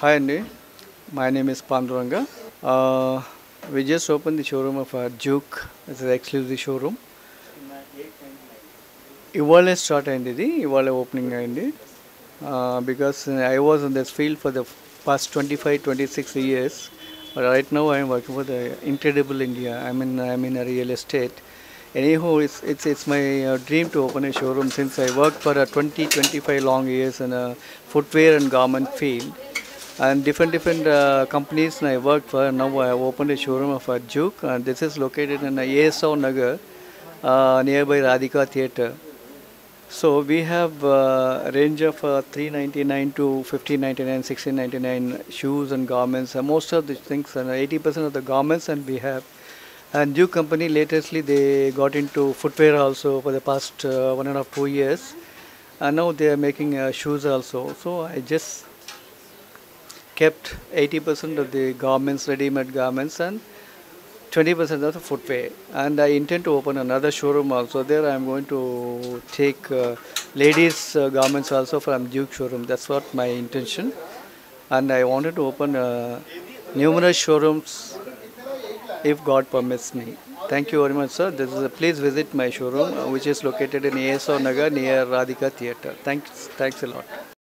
Hi అండి my name is Panduranga Vijay's open the showroom of Jook it's exclusive showroom ఇవాళే start అయింది ఇది. ఇవాళ ఓపెనింగ్ అయింది. Because I was in this field for the first twenty five twenty six years but right now I'm working for the incredible India I mean I mean a real estate anyhow it's it's it's my dream to open a showroom since I work for twenty twenty five long years in footwear and government field and different different uh, companies i worked for now i have opened a showroom of a and this is located in uh, A.S Rao nagar uh, nearby radhika theatre. So we have uh, a range of uh, 399 to 1599 1699 shoes and garments. And most of the things and 80% of the garments and we have. And Duke company latestly they got into footwear also for the past uh, one and a half two years. And now they are making uh, shoes also. So i just kept 80% of the garments ready-made garments and 20% of the footwear and i intend to open another showroom also there i am going to take uh, ladies uh, garments also from duke showroom that's what my intention and i wanted to open uh, numerous showrooms if God permits me. Thank you very much, sir. This is a, please visit my showroom, uh, which is located in A.S Rao Nagar near Radhika Theatre. Thanks, thanks a lot.